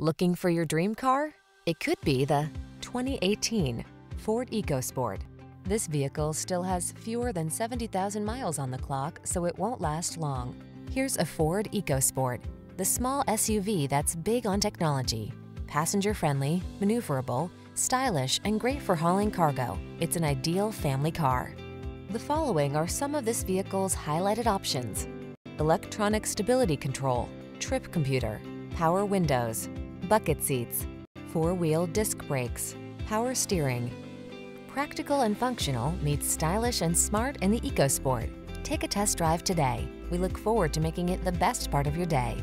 Looking for your dream car? It could be the 2018 Ford EcoSport. This vehicle still has fewer than 70,000 miles on the clock, so it won't last long. Here's a Ford EcoSport, the small SUV that's big on technology. Passenger-friendly, maneuverable, stylish, and great for hauling cargo. It's an ideal family car. The following are some of this vehicle's highlighted options. Electronic stability control, trip computer, power windows, bucket seats, four-wheel disc brakes, power steering. Practical and functional meets stylish and smart in the EcoSport. Take a test drive today. We look forward to making it the best part of your day.